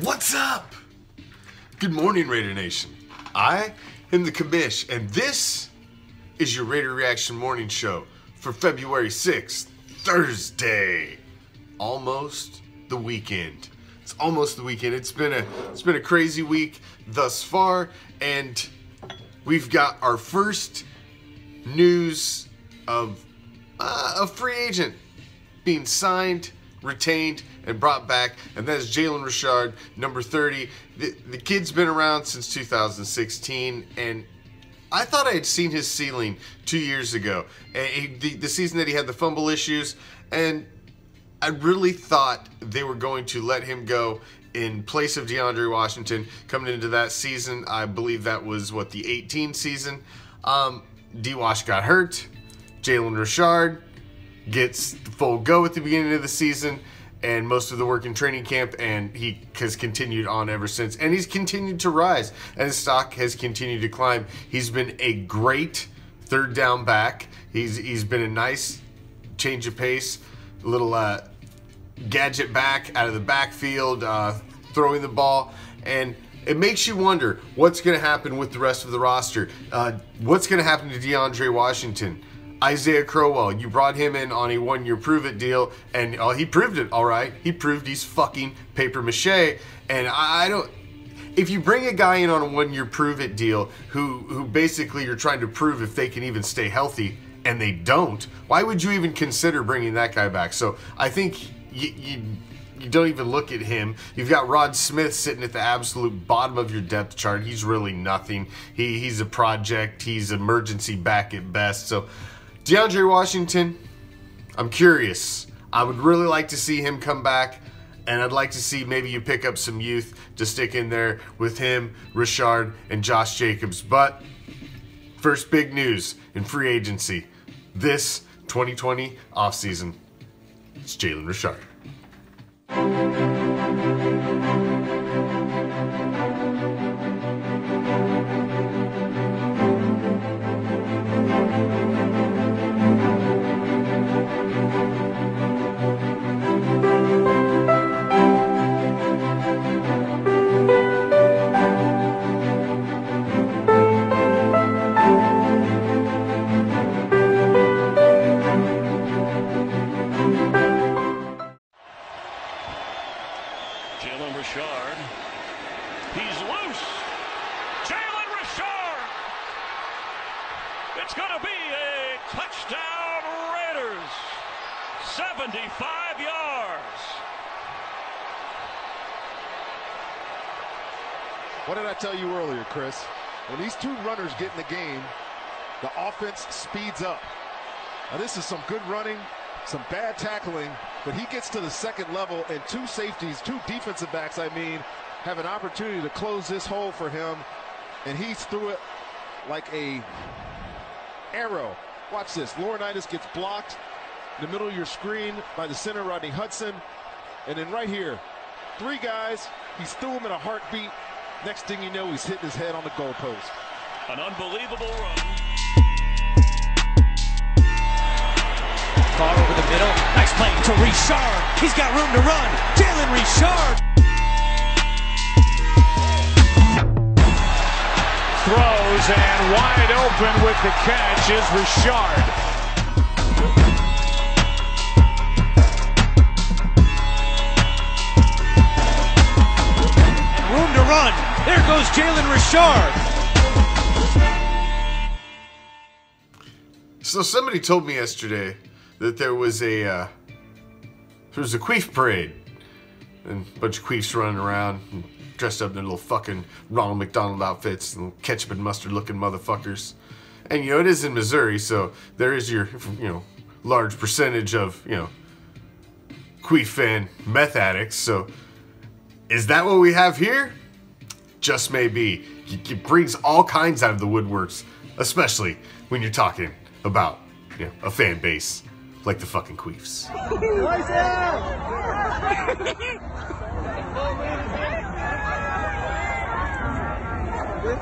What's up? Good morning, Raider Nation. I am the Commish, and this is your Raider Reaction Morning Show for February 6th, Thursday. Almost the weekend. It's almost the weekend. It's been a it's been a crazy week thus far, and we've got our first news of uh, a free agent being signed, retained, and brought back, and that is Jalen Richard, number 30. The, the kid's been around since 2016, and I thought I had seen his ceiling two years ago. And he, the, the season that he had the fumble issues, and I really thought they were going to let him go in place of DeAndre Washington coming into that season. I believe that was what the 18 season. Um, D Wash got hurt. Jalen Richard gets the full go at the beginning of the season and most of the work in training camp, and he has continued on ever since. And he's continued to rise, and his stock has continued to climb. He's been a great third down back. He's he's been a nice change of pace, little uh, gadget back out of the backfield, uh, throwing the ball, and it makes you wonder what's going to happen with the rest of the roster. Uh, what's going to happen to DeAndre Washington? Isaiah Crowell, you brought him in on a one-year prove-it deal, and uh, he proved it. All right, he proved he's fucking paper mache. And I, I don't. If you bring a guy in on a one-year prove-it deal, who who basically you're trying to prove if they can even stay healthy, and they don't, why would you even consider bringing that guy back? So I think you, you you don't even look at him. You've got Rod Smith sitting at the absolute bottom of your depth chart. He's really nothing. He he's a project. He's emergency back at best. So DeAndre Washington, I'm curious. I would really like to see him come back, and I'd like to see maybe you pick up some youth to stick in there with him, Richard, and Josh Jacobs. But first big news in free agency this 2020 offseason. It's Jalen Richard. It's going to be a touchdown Raiders. 75 yards. What did I tell you earlier, Chris? When these two runners get in the game, the offense speeds up. Now, this is some good running, some bad tackling, but he gets to the second level, and two safeties, two defensive backs, I mean, have an opportunity to close this hole for him, and he's through it like a arrow. Watch this. Laurinaitis gets blocked in the middle of your screen by the center, Rodney Hudson, and then right here, three guys, he's through him in a heartbeat. Next thing you know, he's hitting his head on the goalpost. An unbelievable run. Far over the middle. Nice play to Richard. He's got room to run. Jalen Richard. And wide open with the catch is Richard. Room to run. There goes Jalen Richard. So somebody told me yesterday that there was a uh, there was a queef parade, and a bunch of queefs running around and dressed up in their little fucking Ronald McDonald outfits and ketchup and mustard looking motherfuckers. And you know it is in Missouri, so there is your you know large percentage of you know queef fan meth addicts. So is that what we have here? Just maybe. It brings all kinds out of the woodworks, especially when you're talking about you know, a fan base like the fucking Queefs. That's the only old. This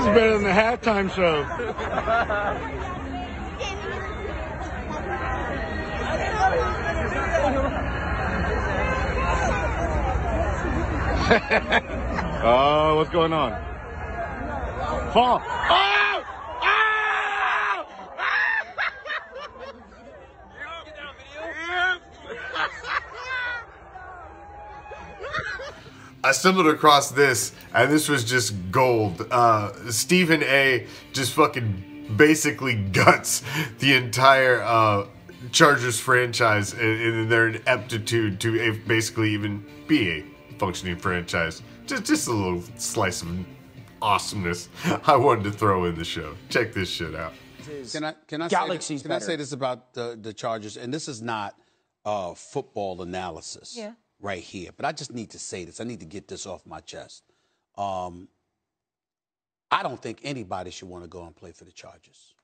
is better than the halftime show. oh, what's going on? Fall. Oh! Ah! Oh! I stumbled across this, and this was just gold. Uh, Stephen A. just fucking basically guts the entire uh, Chargers franchise and, in their ineptitude to a- basically even be a functioning franchise. Just, just a little slice of awesomeness I wanted to throw in the show. Check this shit out. Can I can I Galaxy's say, can I say this about the the Chargers? And this is not uh, football analysis Yeah. Right here, but I just need to say this. I need to get this off my chest. Um, I don't think anybody should want to go and play for the Chargers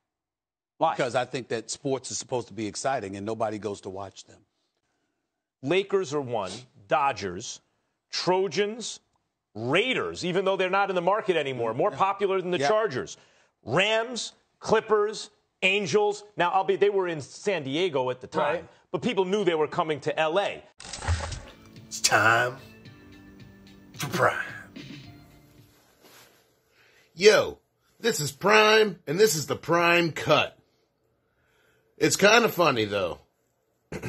Why? because I think that sports is supposed to be exciting and nobody goes to watch them. Lakers are one, Dodgers, Trojans, Raiders, even though they're not in the market anymore, more popular than the Yeah. Chargers. Rams, Clippers, Angels. Now, I'll be they were in San Diego at the time, Right. but people knew they were coming to LA. Time for Prime. Yo, this is Prime, and this is the Prime Cut. It's kind of funny, though.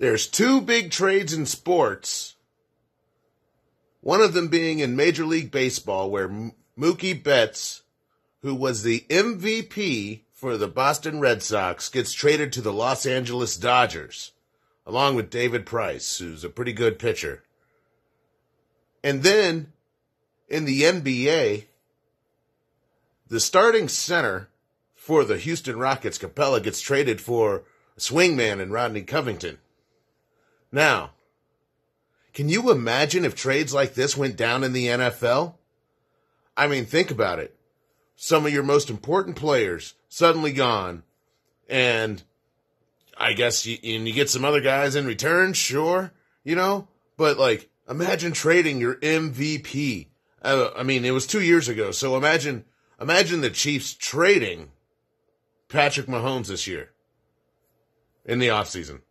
There's two big trades in sports. One of them being in Major League Baseball, where Mookie Betts, who was the MVP for the Boston Red Sox, gets traded to the Los Angeles Dodgers, along with David Price, who's a pretty good pitcher. And then in the NBA, the starting center for the Houston Rockets, Capela, gets traded for a swingman in Rodney Covington. Now, can you imagine if trades like this went down in the NFL? I mean, think about it. Some of your most important players suddenly gone, and I guess you, and you get some other guys in return, sure, you know, but like, imagine trading your MVP. Uh, I mean, it was two years ago, so imagine, imagine the Chiefs trading Patrick Mahomes this year in the offseason.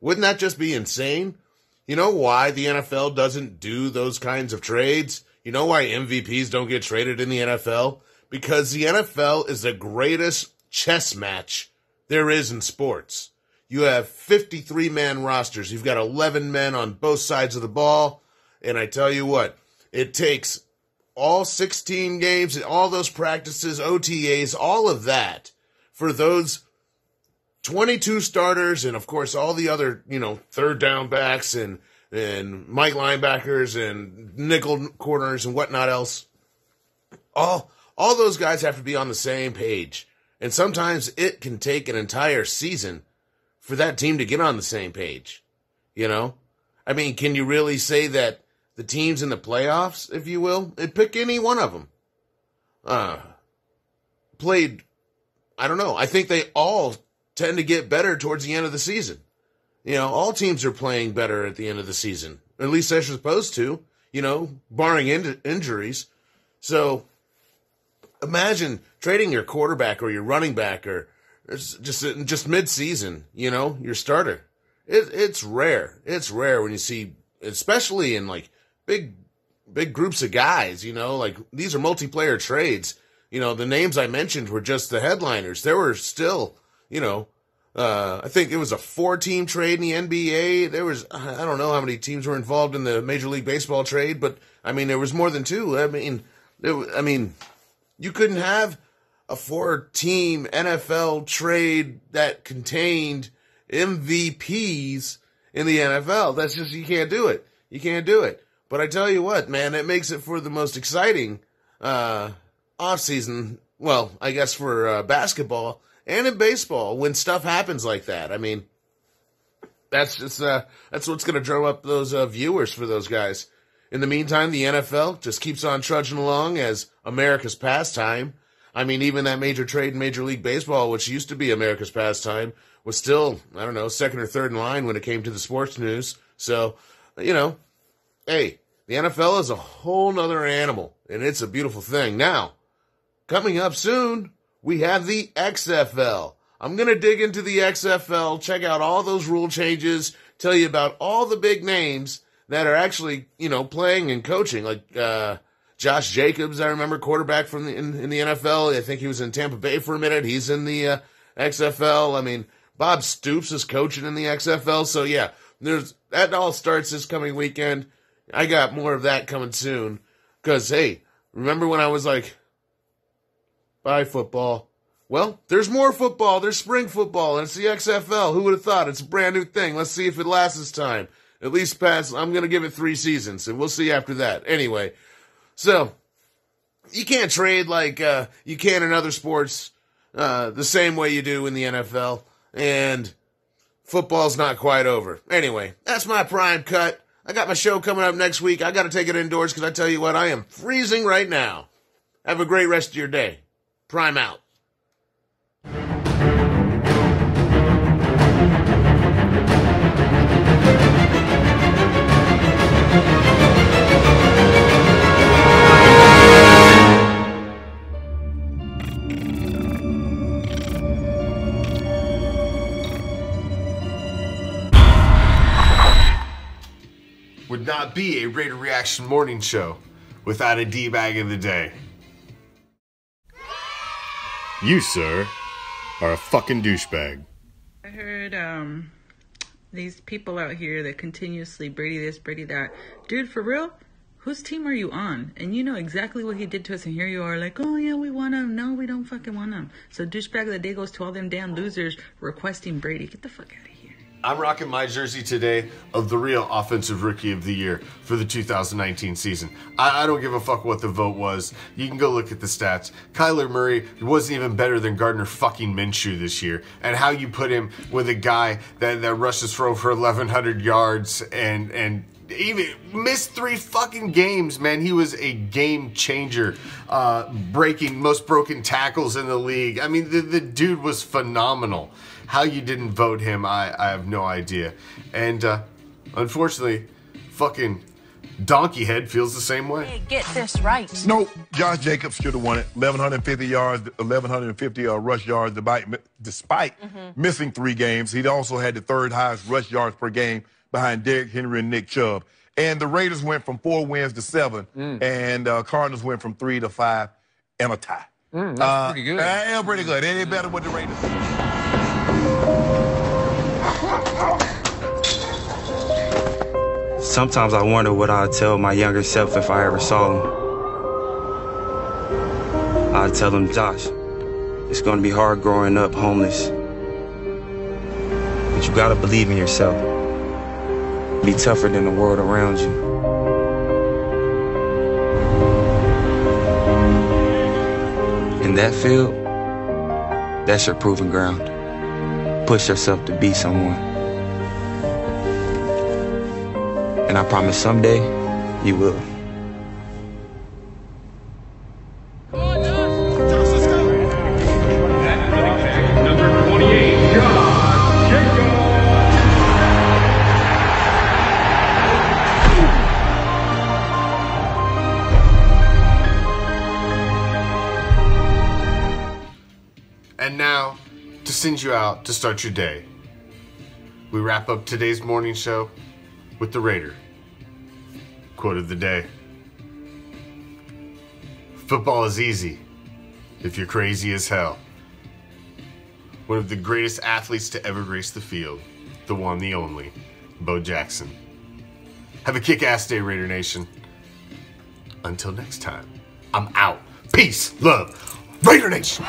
Wouldn't that just be insane? You know why the NFL doesn't do those kinds of trades? You know why MVPs don't get traded in the NFL? Because the NFL is the greatest chess match there is in sports. You have 53 man rosters. You've got 11 men on both sides of the ball. And I tell you what, it takes all 16 games, all those practices, OTAs, all of that for those 22 starters and of course all the other, you know, third down backs and, and Mike linebackers and nickel corners and whatnot else. All, all those guys have to be on the same page. And sometimes it can take an entire season for that team to get on the same page. You know? I mean, can you really say that the teams in the playoffs, if you will, pick any one of them, uh, played, I don't know. I think they all tend to get better towards the end of the season. You know, all teams are playing better at the end of the season. At least they're supposed to, you know, barring in- injuries. So imagine trading your quarterback or your running back or just just mid season, you know, your starter. It, it's rare. It's rare when you see, especially in like big big groups of guys. You know, like these are multiplayer trades. You know, the names I mentioned were just the headliners. There were still, you know, uh, I think it was a four team trade in the NBA. There was, I don't know how many teams were involved in the Major League Baseball trade, but I mean, there was more than two. I mean, wa- I mean, you couldn't have a four team NFL trade that contained MVPs in the NFL. That's just, you can't do it. You can't do it. But I tell you what, man, it makes it for the most exciting, uh, offseason. Well, I guess for uh, basketball and in baseball when stuff happens like that. I mean, that's just, uh, that's what's going to drum up those uh, viewers for those guys. In the meantime, the NFL just keeps on trudging along as America's pastime. I mean, even that major trade in Major League Baseball, which used to be America's pastime, was still, I don't know, second or third in line when it came to the sports news. So, you know, hey, The NFL is a whole nother animal, and it's a beautiful thing. Now, coming up soon, we have the XFL. I'm going to dig into the XFL, check out all those rule changes, tell you about all the big names that are actually, you know, playing and coaching. Like uh, Josh Jacobs, I remember quarterback from the, in, in, the NFL. I think he was in Tampa Bay for a minute. He's in the uh, XFL. I mean, Bob Stoops is coaching in the XFL. So yeah, there's that all starts this coming weekend. I got more of that coming soon. Cause hey, remember when I was like, bye football. Well, there's more football. There's spring football, and it's the XFL. Who would have thought? It's a brand new thing. Let's see if it lasts this time. At least past, I'm going to give it three seasons, and we'll see after that. Anyway, so you can't trade like uh, you can in other sports uh, the same way you do in the NFL, and football's not quite over. Anyway, that's my prime cut. I got my show coming up next week. I got to take it indoors because I tell you what, I am freezing right now. Have a great rest of your day. Prime out. Be a Raider Reaction morning show without a D bag of the day. You, sir, are a fucking douchebag. I heard um these people out here that continuously Brady this, Brady that. Dude, for real? Whose team are you on? And you know exactly what he did to us, and here you are like, oh yeah, we want him. No, we don't fucking want him. So douchebag of the day goes to all them damn losers requesting Brady. Get the fuck out of here. I'm rocking my jersey today of the real Offensive Rookie of the Year for the 2019 season. I, I, don't give a fuck what the vote was. You can go look at the stats. Kyler Murray wasn't even better than Gardner fucking Minshew this year. And how you put him with a guy that, that rushes for over 1,100 yards and, and even missed three fucking games, man. He was a game changer, uh, breaking most broken tackles in the league. I mean, the, the dude was phenomenal. How you didn't vote him, I, I have no idea. And uh, unfortunately, fucking Donkey Head feels the same way. Hey, get this right. No, Josh Jacobs should have won it. 1,150 yards, 1,150 uh, rush yards, despite, despite mm-hmm. missing three games. He also had the third highest rush yards per game behind Derrick Henry and Nick Chubb. And the Raiders went from four wins to seven, mm. and uh, Cardinals went from three to five and a tie. Mm, that's uh, pretty good. Yeah, pretty good. It ain't better with the Raiders. Sometimes I wonder what I'd tell my younger self if I ever saw him. I'd tell him, Josh, it's gonna be hard growing up homeless. But you gotta believe in yourself. Be tougher than the world around you. In that field, that's your proving ground push yourself to be someone. And I promise someday you will. And now to send you out to start your day. We wrap up today's morning show with the Raider. Quote of the day Football is easy if you're crazy as hell. One of the greatest athletes to ever grace the field, the one, the only, Bo Jackson. Have a kick ass day, Raider Nation. Until next time, I'm out. Peace, love, Raider Nation.